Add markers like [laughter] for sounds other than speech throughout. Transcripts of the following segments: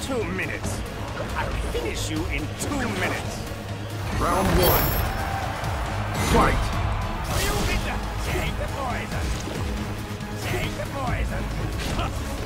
Two minutes. I'll finish you in two minutes. Round one. Fight! Take the poison. Take the poison. [laughs]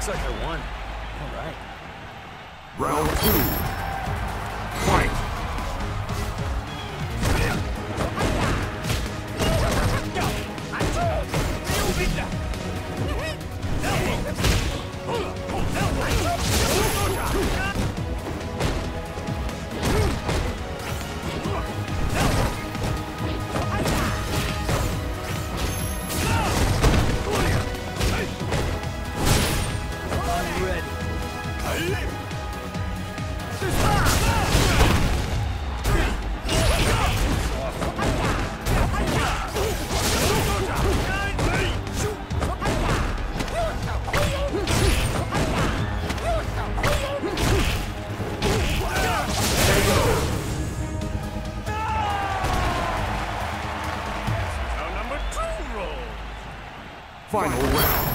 Looks like I won. All right. Round two. Final round.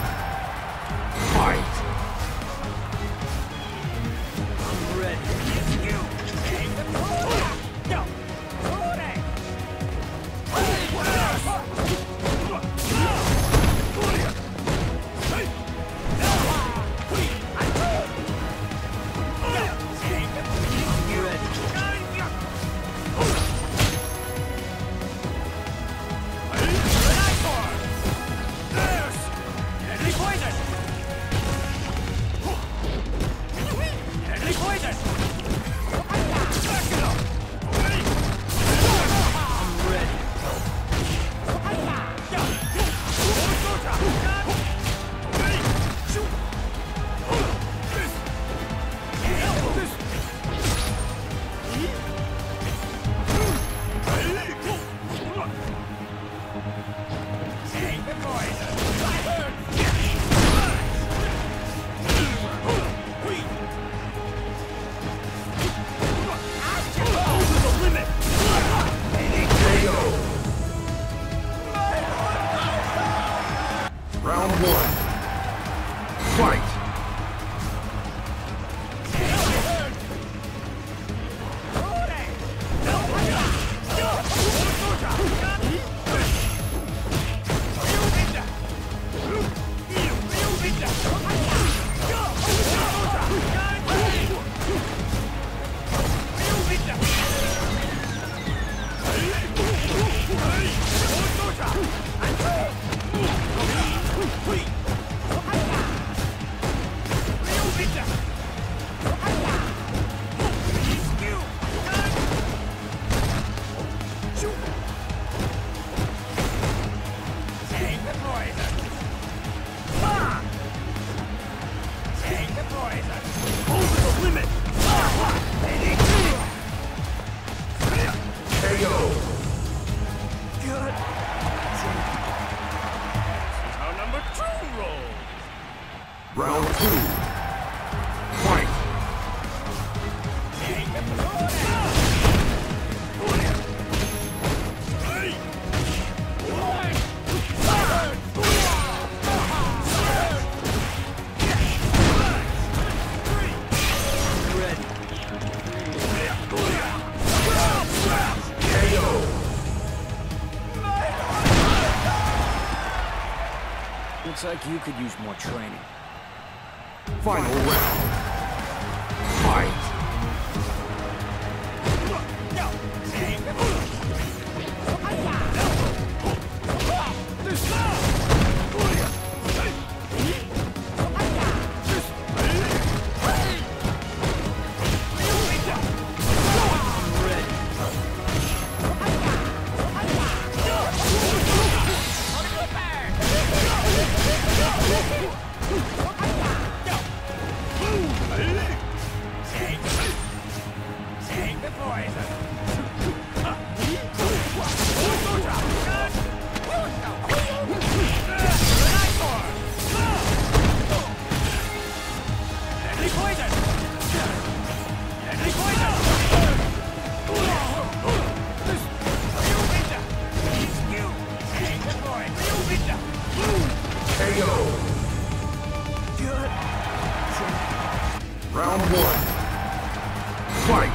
Round one. Fight! Looks like you could use more training. Final round. Fight! Round one. Fight!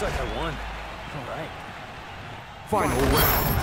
Looks like I won. All right. Final round.